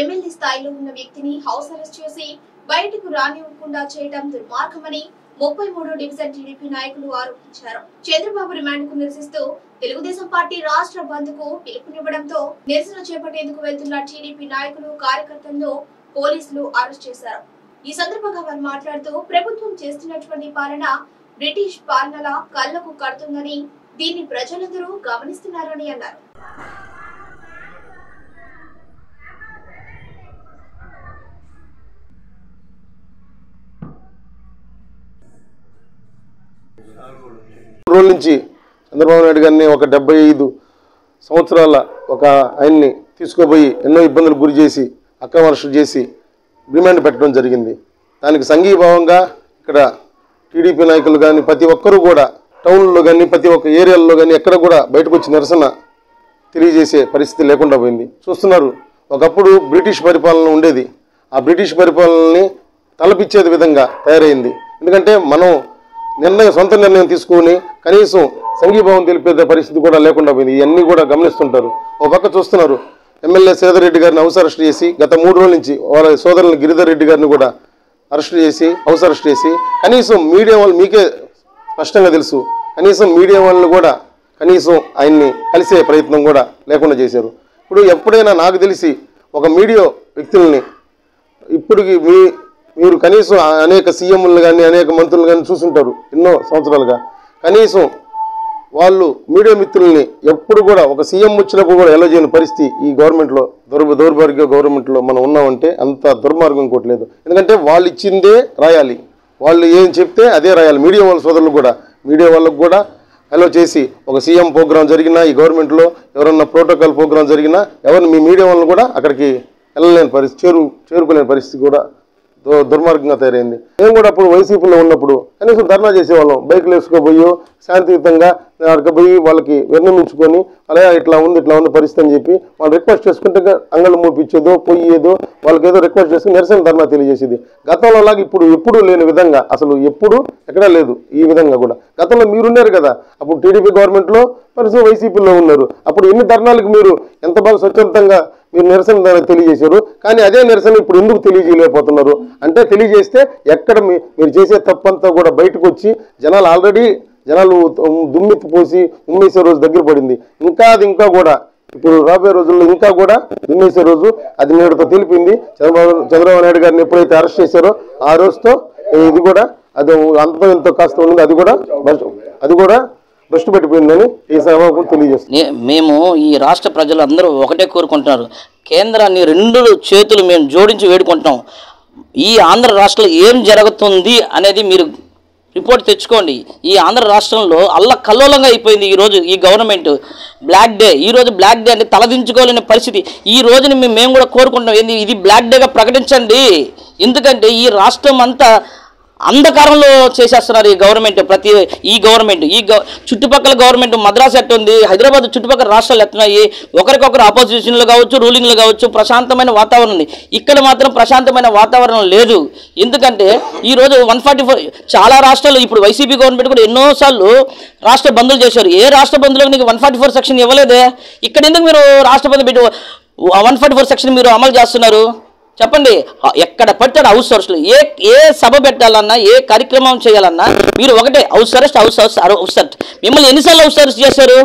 MLA స్థాయిలో ఉన్న వ్యక్తిని హౌస్ అరెస్ట్ చేసి బయటకు రానివ్వకుండా చేయడం దుర్మార్గమని ముప్పై మూడు డివిజన్ టీడీపీ నాయకులు ఆరోపించారు. చంద్రబాబు రిమాండ్కు నిరసిస్తూ తెలుగుదేశం పార్టీ రాష్ట్ర బంద్కు పిలుపునివ్వడంతో నిరసన చేపట్టేందుకు వెళ్తున్న టీడీపీ నాయకులు కార్యకర్తలను పోలీసులు అరెస్ట్ చేశారు. ఈ సందర్భంగా వారు మాట్లాడుతూ ప్రభుత్వం చేస్తున్నటువంటి పాలన బ్రిటిష్ పాలనల కళ్ళకు కడుతుందని దీన్ని ప్రజలందరూ గమనిస్తున్నారని అన్నారు. రోజుల నుంచి చంద్రబాబు నాయుడు గారిని ఒక డెబ్బై ఐదు సంవత్సరాల ఒక ఆయన్ని తీసుకుపోయి ఎన్నో ఇబ్బందులు గురి చేసి అక్రమరెస్టు చేసి రిమాండ్ పెట్టడం జరిగింది. దానికి సంఘీభావంగా ఇక్కడ టీడీపీ నాయకులు కానీ ప్రతి ఒక్కరూ కూడా టౌన్లో కానీ ప్రతి ఒక్క ఏరియాల్లో కానీ ఎక్కడ కూడా బయటకు వచ్చి నిరసన తెలియజేసే పరిస్థితి లేకుండా పోయింది. చూస్తున్నారు ఒకప్పుడు బ్రిటిష్ పరిపాలన ఉండేది. ఆ బ్రిటిష్ పరిపాలనని తలపిచ్చేది విధంగా తయారైంది. ఎందుకంటే మనం నిర్ణయం సొంత నిర్ణయం తీసుకొని కనీసం సంఘీభావం తెలిపే పరిస్థితి కూడా లేకుండా పోయింది. ఇవన్నీ కూడా గమనిస్తుంటారు. ఒక పక్క చూస్తున్నారు. ఎమ్మెల్యే సేదర్ రెడ్డి గారిని హౌస్ అరెస్ట్ చేసి గత మూడు రోజుల నుంచి వాళ్ళ సోదరులను గిరిధర్ రెడ్డి గారిని కూడా అరెస్ట్ చేసి హౌస్ అరెస్ట్ చేసి కనీసం మీడియా వాళ్ళు మీకే స్పష్టంగా తెలుసు. కనీసం మీడియా వాళ్ళని కూడా కనీసం ఆయన్ని కలిసే ప్రయత్నం కూడా లేకుండా చేశారు. ఇప్పుడు ఎప్పుడైనా నాకు తెలిసి ఒక మీడియా వ్యక్తుల్ని ఇప్పటికి మీ మీరు కనీసం అనేక సీఎంలు కానీ అనేక మంత్రులు కానీ చూసుంటారు ఎన్నో సంవత్సరాలుగా. కనీసం వాళ్ళు మీడియా మిత్రుల్ని ఎప్పుడు కూడా ఒక సీఎం వచ్చినప్పుడు కూడా ఎలా చేయని పరిస్థితి ఈ గవర్నమెంట్లో దౌర్భ దౌర్భాగ్య గవర్నమెంట్లో మనం ఉన్నామంటే అంత దుర్మార్గం ఇంకోటి లేదు. ఎందుకంటే వాళ్ళు ఇచ్చిందే రాయాలి. వాళ్ళు ఏం చెప్తే అదే రాయాలి. మీడియా వాళ్ళ సోదరులు కూడా మీడియా వాళ్ళకు కూడా అలో చేసి ఒక సీఎం ప్రోగ్రాం జరిగినా ఈ గవర్నమెంట్లో ఎవరన్నా ప్రోటోకాల్ ప్రోగ్రాం జరిగినా ఎవరిని మీ మీడియా వాళ్ళని కూడా అక్కడికి వెళ్ళలేని పరిస్థితి చేరు చేరుకోలేని పరిస్థితి కూడా దుర్మార్గంగా తయారైంది. మేము కూడా అప్పుడు వైసీపీలో ఉన్నప్పుడు కనీసం ధర్నా చేసేవాళ్ళం. బైక్లు వేసుకోపోయి శాంతియుతంగా అక్కడికి పోయి వాళ్ళకి విన్నమించుకొని అలా ఇట్లా ఉంది ఇట్లా ఉంది పరిస్థితి అని చెప్పి వాళ్ళు రిక్వెస్ట్ చేసుకుంటే అంగళ్ళు మూపించేదో పొయ్యేదో వాళ్ళకి ఏదో రిక్వెస్ట్ చేసుకుని నిరసన ధర్నా తెలియజేసేది. గతంలో లాగా ఇప్పుడు ఎప్పుడూ లేని విధంగా అసలు ఎప్పుడు ఎక్కడా లేదు ఈ విధంగా కూడా. గతంలో మీరున్నారు కదా అప్పుడు టీడీపీ గవర్నమెంట్లో పరిస్థితి వైసీపీలో ఉన్నారు. అప్పుడు ఎన్ని ధర్నాలకు మీరు ఎంత బాగా స్వచ్ఛందంగా మీరు నిరసన తెలియజేశారు. కానీ అదే నిరసన ఇప్పుడు ఎందుకు తెలియజేయలేకపోతున్నారు? అంటే తెలియజేస్తే ఎక్కడ మీరు చేసే తప్పంతా కూడా బయటకు వచ్చి జనాలు ఆల్రెడీ జనాలు దుమ్మెత్తి పోసి ఉమ్మేసే రోజు దగ్గర పడింది. ఇంకా అది ఇంకా కూడా ఇప్పుడు రాబోయే రోజుల్లో ఇంకా కూడా దుమ్మేసే రోజు అది నేడుతో తెలిపింది. చంద్రబాబు చంద్రబాబు నాయుడు గారిని ఎప్పుడైతే అరెస్ట్ చేశారో ఆ రోజుతో ఇది కూడా అది అంత ఎంతో కాస్త ఉంది అది కూడా అది కూడా దృష్టి పెట్టిపోయిందని ఈ సభకు తెలియజేస్తుంది. మేము ఈ రాష్ట్ర ప్రజలు అందరూ ఒకటే కోరుకుంటున్నారు. కేంద్రాన్ని రెండు చేతులు మేము జోడించి వేడుకుంటున్నాం. ఈ ఆంధ్ర రాష్ట్రంలో ఏం జరుగుతుంది అనేది మీరు రిపోర్ట్ తెచ్చుకోండి. ఈ ఆంధ్ర రాష్ట్రంలో అల్ల కల్లోలంగా అయిపోయింది ఈ రోజు ఈ గవర్నమెంట్. బ్లాక్ డే ఈ రోజు బ్లాక్ డే అంటే తలదించుకోలేని పరిస్థితి. ఈ రోజుని మేము మేము కూడా కోరుకుంటున్నాం. ఏంది? ఇది బ్లాక్ డేగా ప్రకటించండి. ఎందుకంటే ఈ రాష్ట్రం అంతా అంధకారంలో చేసేస్తున్నారు ఈ గవర్నమెంట్ ప్రతి ఈ గవర్నమెంట్. ఈ చుట్టుపక్కల గవర్నమెంట్ మద్రాసు ఎట్టుంది హైదరాబాద్ చుట్టుపక్కల రాష్ట్రాలు ఎత్తున్నాయి ఒకరికొకరు ఆపోజిషన్లు కావచ్చు రూలింగ్లు కావచ్చు ప్రశాంతమైన వాతావరణం ఉంది. ఇక్కడ మాత్రం ప్రశాంతమైన వాతావరణం లేదు. ఎందుకంటే ఈరోజు వన్ ఫార్టీ ఫోర్ చాలా రాష్ట్రాలు ఇప్పుడు వైసీపీ గవర్నమెంట్ కూడా ఎన్నోసార్లు రాష్ట్ర బంధులు చేశారు. ఏ రాష్ట్ర బంధులకు నీకు వన్ ఫార్టీ ఫోర్ సెక్షన్ ఇవ్వలేదే? ఇక్కడ ఎందుకు మీరు రాష్ట్ర బంధు పెట్టి వన్ ఫార్టీ ఫోర్ సెక్షన్ మీరు అమలు చేస్తున్నారు? చెప్పండి ఎక్కడ పెట్టాడు హౌస్ అరెస్ట్లు ఏ ఏ సభ పెట్టాలన్నా ఏ కార్యక్రమం చేయాలన్నా మీరు ఒకటే house arrest house house house arrest మిమ్మల్ని ఎన్నిసార్లు హౌస్ అరెస్ట్ చేశారు?